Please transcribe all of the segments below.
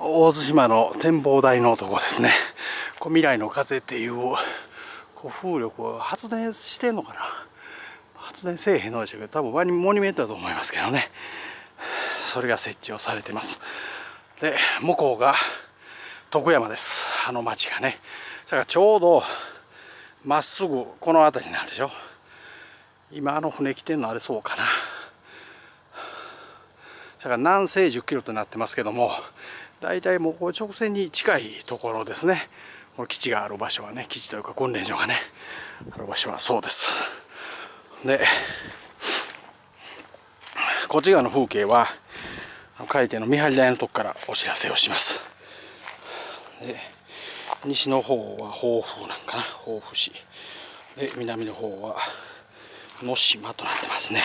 大津島の展望台のとこですね。こう未来の風っていうこう風力を発電してんのかな。発電せえへんのでしょうけど多分ワニモニュメントだと思いますけどね。それが設置をされてます。で向こうが徳山です。あの町がね。だからちょうどまっすぐこの辺りになるでしょ。今あの船来てんのあれそうかな。だから南西10キロとなってますけども。大体もう直線に近いところですね。この基地がある場所はね基地というか訓練所がねある場所はそうです。でこっち側の風景は海底の見張り台のとこからお知らせをします。で西の方は豊富なんかな豊富市。で南の方はの島となってますね。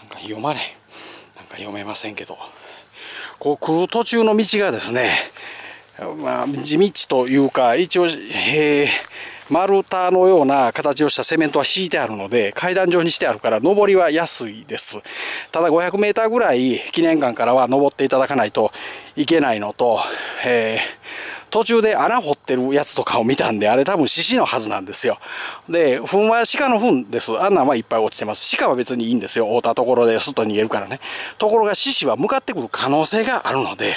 なんか読まれなんか読めませんけど。こう来る途中の道がですねまあ地道というか一応、えー、丸太のような形をしたセメントは敷いてあるので階段状にしてあるから上りは安いです。ただ 500m ぐらい記念館からは登っていただかないといけないのと、えー途中で穴掘ってるやつとかを見たんで、あれ多分獅子のはずなんですよ。で、糞は鹿の糞です。あんなんはいっぱい落ちてます。鹿は別にいいんですよ。覆ったところで外逃げるからね。ところが獅子は向かってくる可能性があるので、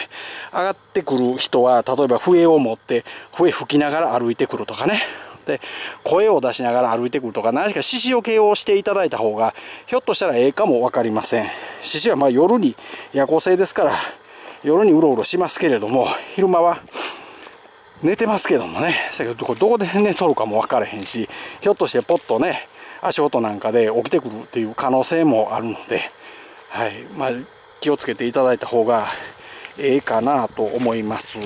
上がってくる人は、例えば笛を持って、笛吹きながら歩いてくるとかね。で声を出しながら歩いてくるとか何か獅子よけをしていただいた方がひょっとしたらええかも分かりません獅子はま夜に夜行性ですから夜にうろうろしますけれども昼間は寝てますけどもねどこれどこで寝とるかも分からへんしひょっとしてポッとね足音なんかで起きてくるっていう可能性もあるので、はいまあ、気をつけていただいた方がええかなと思います。